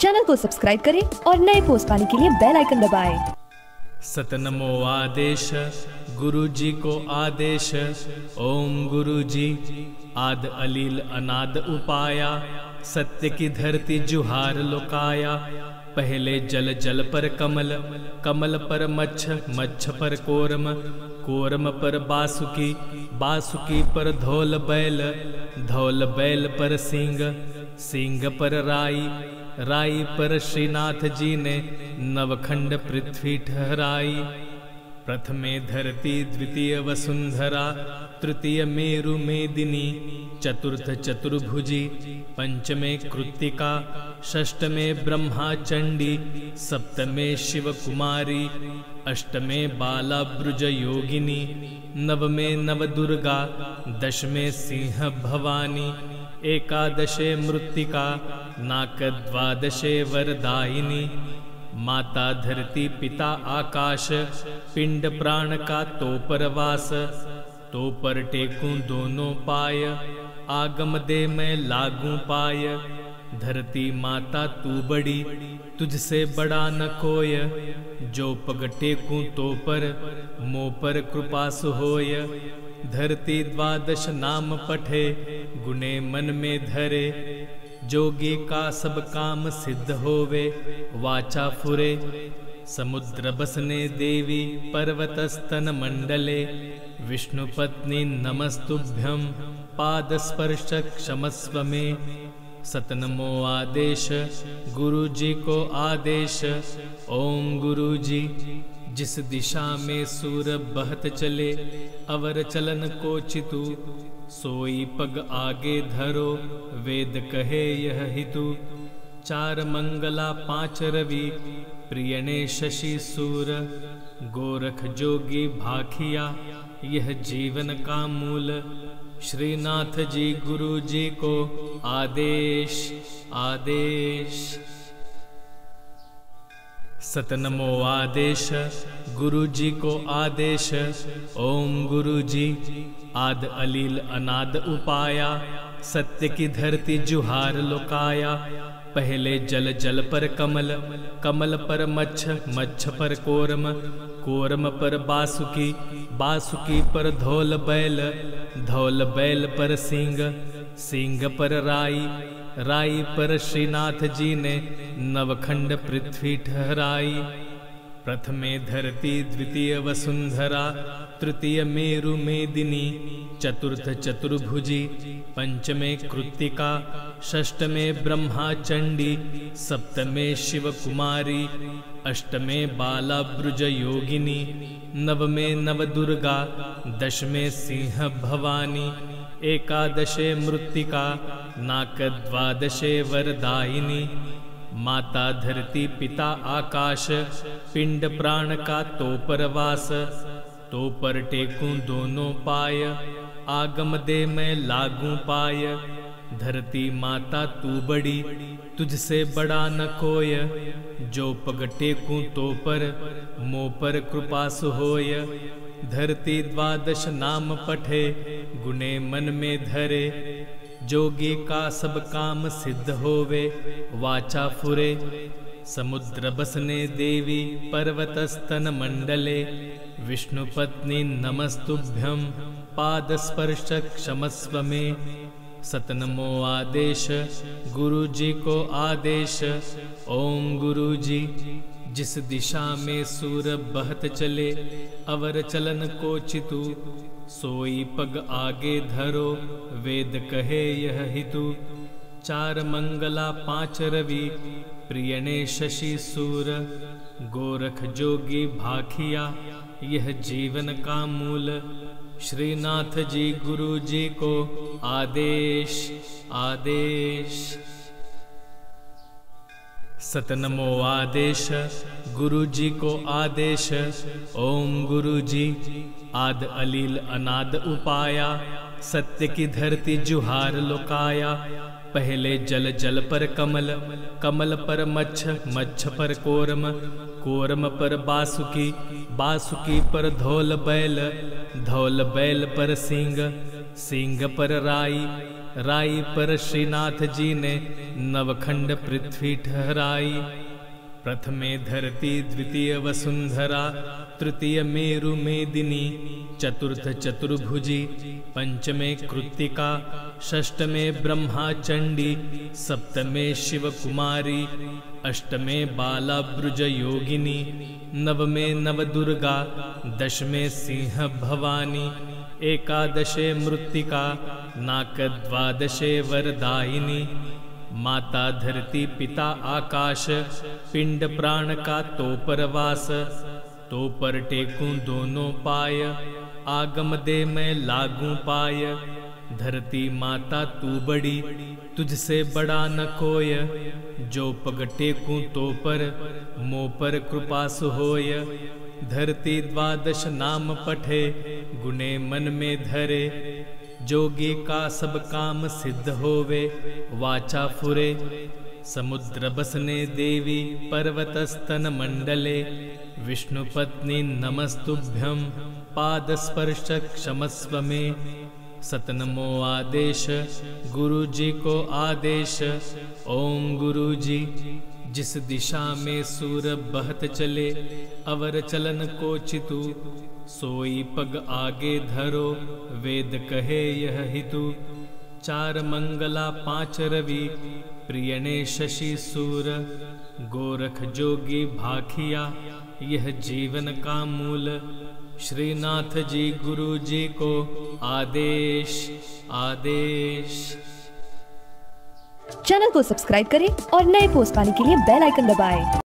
Channel को subscribe करें और नए पोस्ट पाने के लिए बेल आइकन दबाएँ। सतनमो आदेश गुरु जी को आदेश, ओम गुरु जी आद अलील अनाद उपाया, सत्य की धरती जुहार लोकाया, पहले जल जल पर कमल कमल पर मच्छ मच्छ पर कोरम कोरम पर बासुकी बासुकी पर धौल बैल धौल बैल पर सिंह सिंह पर राई राई पर श्रीनाथ जी ने नवखंड पृथ्वी ठहराई। प्रथमे धरती, द्वितीय वसुंधरा, तृतीय मेरु मेदिनी, चतुर्थ चतुर्भुजी, पंचमे कृत्तिका षष्टमे ब्रह्मा चंडी सप्तमे शिव कुमारी अष्टमे बाला ब्रुज योगिनी नवमे नव दुर्गा दशमे सिंह भवानी एकादशे मृत्तिका नाक द्वादशे वरदायिनी। माता धरती पिता आकाश, पिंड प्राण का तो परवास तो पर टेकूं दोनों पाय, आगम दे मैं लागू पाय। धरती माता तू बड़ी, तुझसे बड़ा न कोय। जो पग टेकूं तो पर, मो पर कृपास होय। धरती द्वादश नाम पठे गुने मन में धरे, जोगी का सब काम सिद्ध होवे, वाचा फुरे, समुद्र बसने देवी पर्वत स्तन मंडले, विष्णु पत्नी नमस्तुभ्यम पाद स्पर्श क्षमस्व में सतनमो आदेश गुरु जी को आदेश, ओम गुरु जी जिस दिशा में सूर बहत चले, अवर चलन को चितु सोई पग आगे धरो, वेद कहे यह हितु चार मंगला पाँच रवि, प्रियणे शशि सूर। गोरख जोगी भाखिया, यह जीवन का मूल। श्रीनाथ जी गुरु जी को आदेश आदेश। सतनमो आदेश गुरु जी को आदेश। ओम गुरु जी आद अलील अनाद उपाया। सत्य की धरती जुहार लुकाया। पहले जल जल पर कमल कमल पर मच्छ मच्छ पर कोरम। कोरम पर बासुकी बासुकी पर धौल बैल। धौल बैल पर सिंह सिंह पर राई। राई पर श्रीनाथ जी ने नवखंड पृथ्वी ठहराई। प्रथमे धरती, द्वितीय वसुंधरा, तृतीय मेरु मेदिनी, चतुर्थ चतुर्भुजी, पंचमे कृत्तिका षष्टमे ब्रह्मा चंडी सप्तमे शिव कुमारी अष्टमे बाला ब्रुज योगिनी नवमे नव दुर्गा दशमे सिंह भवानी एकादशे मृत्तिका नाक द्वादशे वरदायिनी, माता धरती पिता आकाश, पिंड प्राण का तो परवास तो पर टेकूं दोनों पाय, आगम दे मैं लागू पाय, धरती माता तू बड़ी, तुझसे बड़ा न कोय जो पग टेकूं तो पर, मो पर कृपास होय, धरती द्वादश नाम पठे गुने मन में धरे, जोगी का सब काम सिद्ध होवे, वाचा फुरे, समुद्र बसने देवी पर्वत स्तन मंडले, विष्णु पत्नी नमस्तुभ्यम पाद स्पर्श क्षमस्व में सतनमो आदेश गुरु जी को आदेश, ओम गुरु जी जिस दिशा में सूर बहत चले, अवर चलन को चितु सोई पग आगे धरो, वेद कहे यह हितु। चार मंगला पाँच रवि प्रियणे शशि सूर। गोरख जोगी भाखिया, यह जीवन का मूल। श्रीनाथ जी गुरु जी को आदेश आदेश। सतनमो आदेश गुरु जी को आदेश। ओम गुरु जी आद अलील अनाद उपाया। सत्य की धरती जुहार लुकाया। पहले जल जल पर कमल कमल पर मच्छ मच्छ पर कोरम। कोरम पर बासुकी बासुकी पर धौल बैल। धौल बैल पर सिंह सिंह पर राई। राई पर श्रीनाथ जी ने नवखंड पृथ्वी ठहराई। प्रथमे धरती द्वितीय वसुंधरा, तृतीय मेरु मेदिनी, चतुर्थ चतुर्भुजी, पंचमे कृत्तिका षष्टमे ब्रह्मा चंडी सप्तमे शिव कुमारी अष्टमे बाला ब्रुज योगिनी, नवमे नव दुर्गा दशमे सिंह भवानी एकादशे मृत्तिका नाक द्वादशे वरदायिनी, माता धरती पिता आकाश, पिंड प्राण का तो परवास तो पर टेकूं दोनों पाय, आगम दे मैं लागू पाय, धरती माता तू बड़ी, तुझसे बड़ा न कोय जो पग टेकूं तो पर मोह पर कृपा सुहोय धरती द्वादश नाम पठे गुने मन में धरे, जोगी का सब काम सिद्ध होवे, वाचा फुरे। समुद्र बसने देवी पर्वत स्तन मंडले विष्णु पत्नी नमस्तुभ्यम पाद स्पर्श क्षमस्व में। सतनमो आदेश गुरु जी को आदेश। ओम गुरु जी जिस दिशा में सूर बहत चले, अवर चलन को चितु सोई पग आगे धरो, वेद कहे यह हितु। चार मंगला पाँच रवि प्रियणे शशि सूर। गोरख जोगी भाखिया, यह जीवन का मूल श्रीनाथ जी गुरु जी को आदेश आदेश चैनल को सब्सक्राइब करें और नए पोस्ट पाने के लिए बेल आइकन दबाएँ।